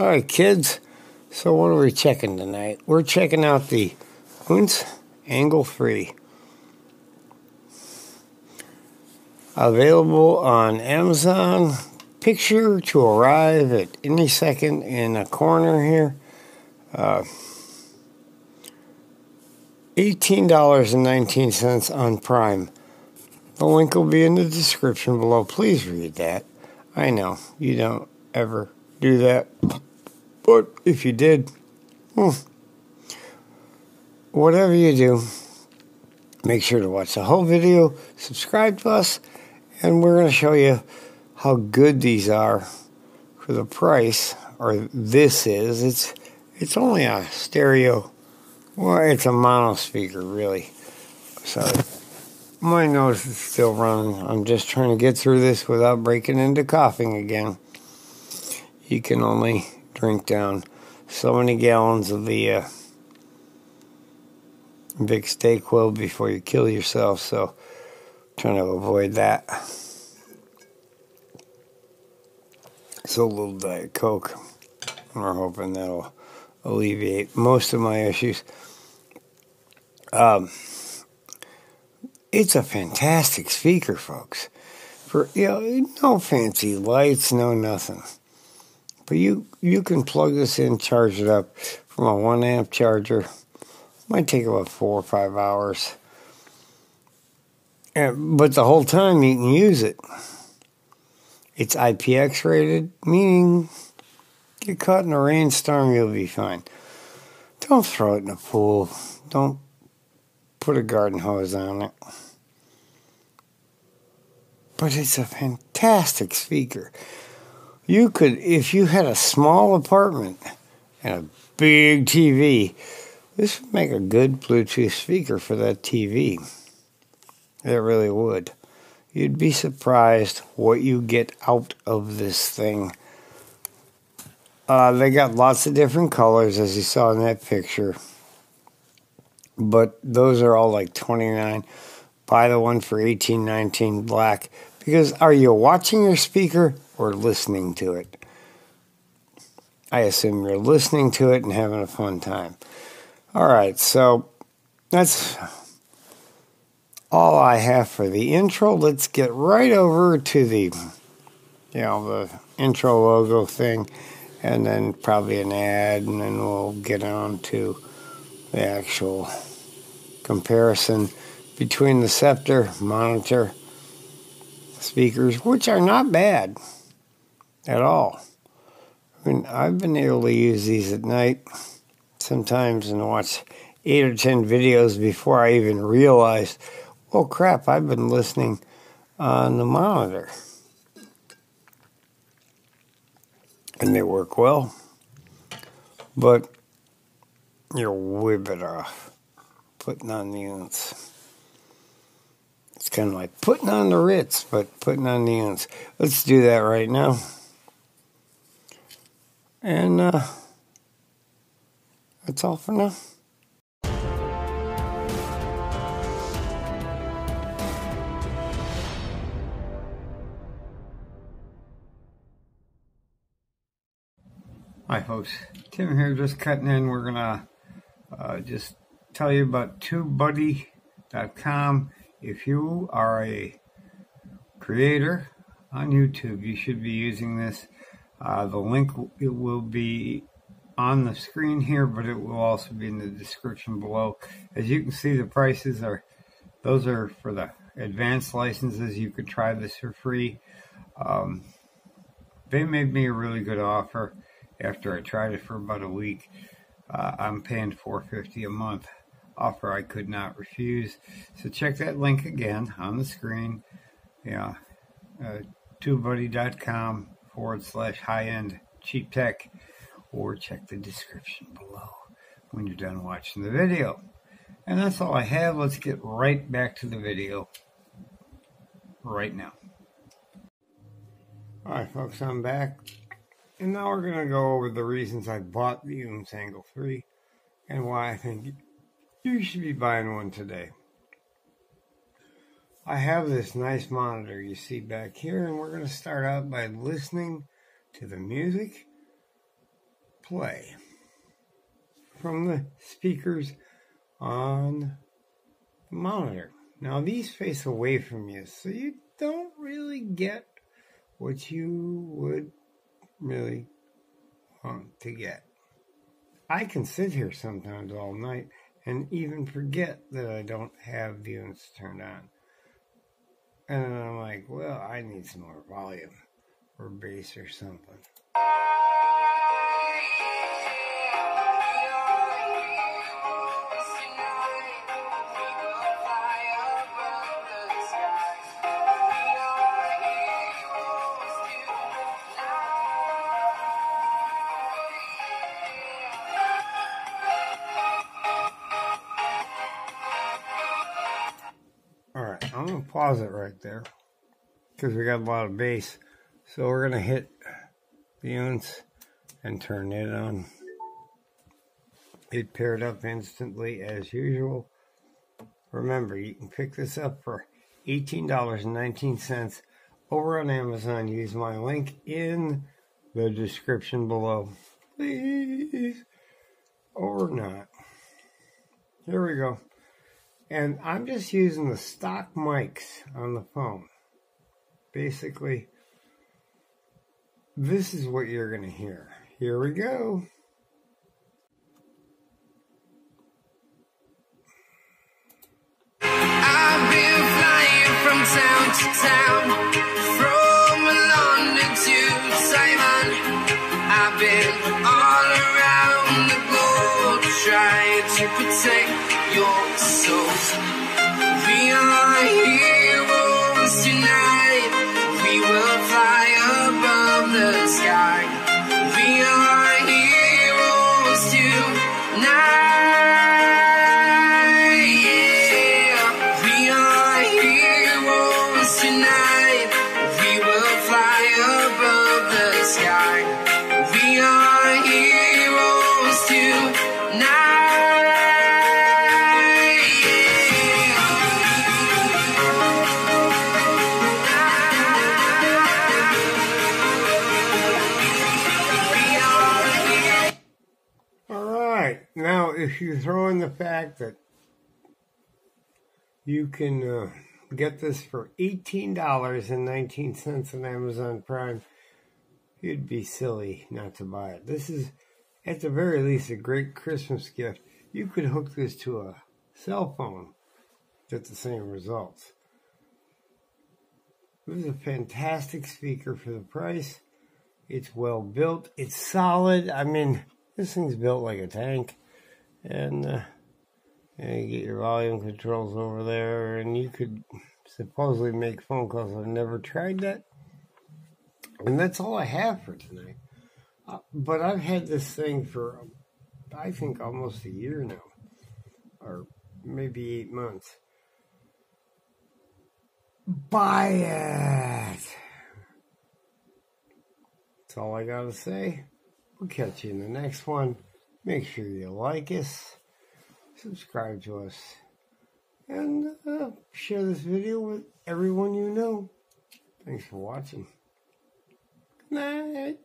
All right, kids. So what are we checking tonight? We're checking out the Oontz Angle 3. Available on Amazon. Picture to arrive at any second in a corner here. Uh, $18.19 on Prime. The link will be in the description below. Please read that. I know you don't ever do that. But if you did, hmm, whatever you do, make sure to watch the whole video, subscribe to us, and we're going to show you how good these are for the price, or this is. It's it's only a stereo, well, it's a mono speaker, really. Sorry. My nose is still running. I'm just trying to get through this without breaking into coughing again. You can only drink down so many gallons of the uh, big DayQuil before you kill yourself. So, trying to avoid that. So, a little Diet Coke. We're hoping that'll alleviate most of my issues. Um, it's a fantastic speaker, folks. For you know, no fancy lights, no nothing. But you you can plug this in, charge it up from a one amp charger. Might take about four or five hours. And, but the whole time you can use it. It's IPX rated, meaning get caught in a rainstorm, you'll be fine. Don't throw it in a pool. Don't put a garden hose on it. But it's a fantastic speaker. You could, if you had a small apartment and a big TV, this would make a good Bluetooth speaker for that TV. It really would. You'd be surprised what you get out of this thing. Uh, they got lots of different colors, as you saw in that picture. But those are all like 29 Buy the one for 18.19 black. Because are you watching your speaker or listening to it. I assume you're listening to it and having a fun time. All right, so that's all I have for the intro. Let's get right over to the, you know, the intro logo thing, and then probably an ad, and then we'll get on to the actual comparison between the Sceptre monitor speakers, which are not bad at all. I mean, I've been able to use these at night sometimes and watch eight or ten videos before I even realized, oh crap, I've been listening on the monitor. And they work well, but you're way better off putting on the Oontz. It's kind of like putting on the Ritz, but putting on the Oontz. Let's do that right now. And uh, that's all for now. Hi, folks. Tim here, just cutting in. We're going to uh, just tell you about TubeBuddy.com. If you are a creator on YouTube, you should be using this uh, the link it will be on the screen here, but it will also be in the description below. As you can see, the prices are those are for the advanced licenses. You could try this for free. Um, they made me a really good offer after I tried it for about a week. Uh, I'm paying 450 a month. Offer I could not refuse. So check that link again on the screen. Yeah, uh, TubeBuddy.com forward slash high end cheap tech, or check the description below when you're done watching the video. And that's all I have. Let's get right back to the video right now. Alright, folks, I'm back. And now we're going to go over the reasons I bought the Oontz Angle 3 and why I think you should be buying one today. I have this nice monitor you see back here, and we're going to start out by listening to the music play from the speakers on the monitor. Now these face away from you, so you don't really get what you would really want to get. I can sit here sometimes all night and even forget that I don't have the Oontz turned on. And I'm like, well, I need some more volume or bass or something. Pause it right there because we got a lot of bass. So we're gonna hit the Oontz and turn it on. It paired up instantly as usual. Remember, you can pick this up for $18.19 over on Amazon. Use my link in the description below. Please. Or not. Here we go. And I'm just using the stock mics on the phone. Basically, this is what you're going to hear. Here we go. I've been flying from town to town, from London to Taiwan. I've been all around the globe trying to protect your soul. We are heroes if you throw in the fact that you can uh, get this for $18.19 on Amazon Prime, you'd be silly not to buy it. This is, at the very least, a great Christmas gift. You could hook this to a cell phone, get the same results. This is a fantastic speaker for the price. It's well built. It's solid. I mean, this thing's built like a tank. And uh, you get your volume controls over there, and you could supposedly make phone calls. I've never tried that. And that's all I have for tonight. Uh, but I've had this thing for, I think, almost a year now, or maybe eight months. Buy it! That's all I gotta say. We'll catch you in the next one. Make sure you like us, subscribe to us, and uh, share this video with everyone you know. Thanks for watching. Good night.